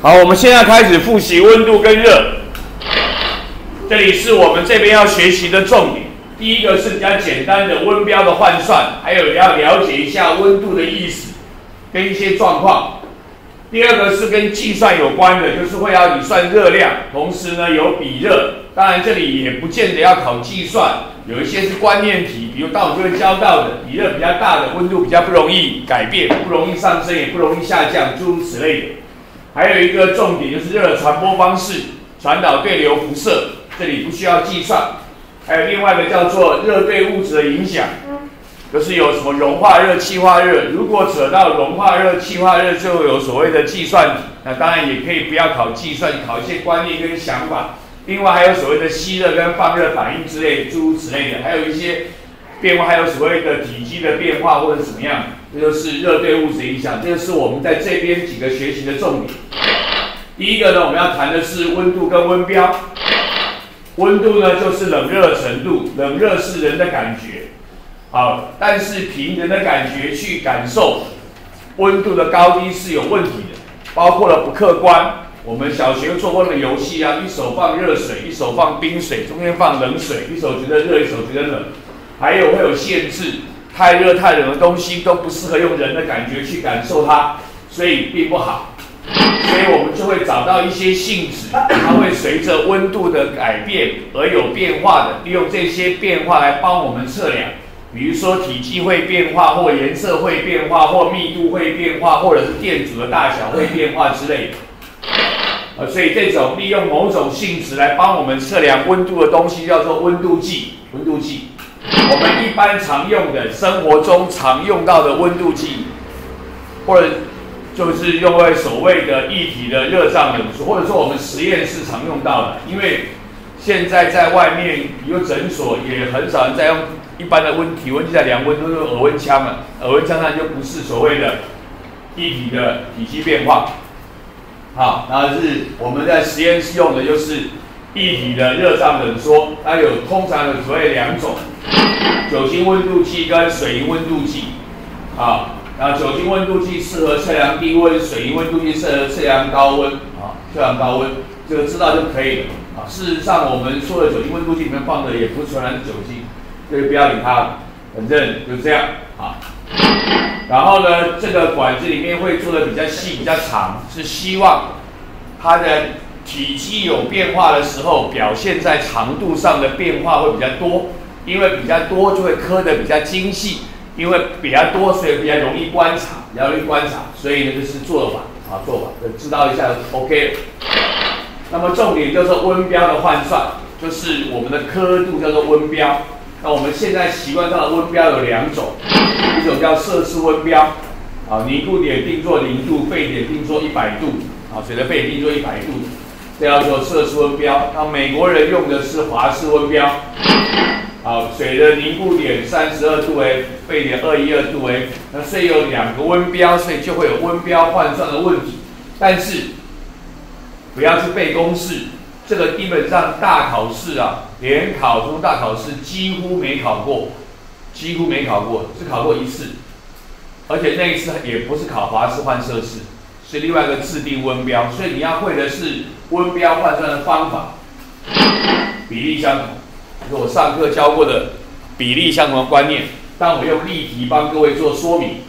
好，我们现在开始复习温度跟热。这里是我们这边要学习的重点。第一个是比较简单的温标的换算，还有要了解一下温度的意思跟一些状况。第二个是跟计算有关的，就是会要你算热量，同时呢有比热。当然这里也不见得要考计算，有一些是观念题，比如到就会教到的，比热比较大的温度比较不容易改变，不容易上升，也不容易下降，诸如此类的。还有一个重点就是热的传播方式，传导对流辐射，这里不需要计算。还有另外一个叫做热对物质的影响，就是有什么融化热、气化热。如果扯到融化热、气化热，就有所谓的计算。那当然也可以不要考计算，考一些观念跟想法。另外还有所谓的吸热跟放热反应之类，诸如此类的，还有一些变化，还有所谓的体积的变化或者怎么样，这就是热对物质影响。这个是我们在这边几个学习的重点。第一个呢，我们要谈的是温度跟温标。温度呢，就是冷热程度，冷热是人的感觉，好，但是凭人的感觉去感受温度的高低是有问题的，包括了不客观。我们小学做过的游戏啊，一手放热水，一手放冰水，中间放冷水，一手觉得热，一手觉得冷，还有会有限制，太热太冷的东西都不适合用人的感觉去感受它，所以并不好。所以我们就会找到一些性质，它会随着温度的改变而有变化的，利用这些变化来帮我们测量。比如说体积会变化，或颜色会变化，或密度会变化，或者是电阻的大小会变化之类的。呃，所以这种利用某种性质来帮我们测量温度的东西叫做温度计。温度计，我们一般常用的生活中常用到的温度计，或者就是用在所谓的液体的热胀冷缩，或者说我们实验室常用到的。因为现在在外面一个诊所也很少人在用一般的温体温计在量温，都是耳温枪了。耳温枪上就不是所谓的液体的体积变化。好，然后是我们在实验室用的就是液体的热胀冷缩，它有通常有所谓两种，酒精温度计跟水银温度计。啊，然后酒精温度计适合测量低温，水银温度计适合测量高温。啊，测量高温，这个知道就可以了。啊，事实上我们说的酒精温度计里面放的也不是纯然是酒精，所以不要理它了，反正就这样。啊。然后呢，这个管子里面会做的比较细、比较长，是希望它的体积有变化的时候，表现在长度上的变化会比较多。因为比较多，就会刻的比较精细；因为比较多，所以比较容易观察，比较容易观察。所以呢，就是做法啊，做法，知道一下 OK 了。那么重点就是温标的换算，就是我们的刻度叫做温标。那我们现在习惯上的温标有两种。一种叫摄氏温标，啊，凝固点定做零度，沸点定做一百度，啊，水的沸点定做一百度，这叫做摄氏温标。那美国人用的是华氏温标，好，水的凝固点三十二度 F，沸点二一二度 F。那所以有两个温标，所以就会有温标换算的问题。但是不要去背公式，这个基本上大考试啊，联考中大考试几乎没考过。几乎没考过，只考过一次，而且那一次也不是考华氏换摄氏，是另外一个制定温标，所以你要会的是温标换算的方法，比例相同，就是我上课教过的比例相同的观念，但我用例题帮各位做说明。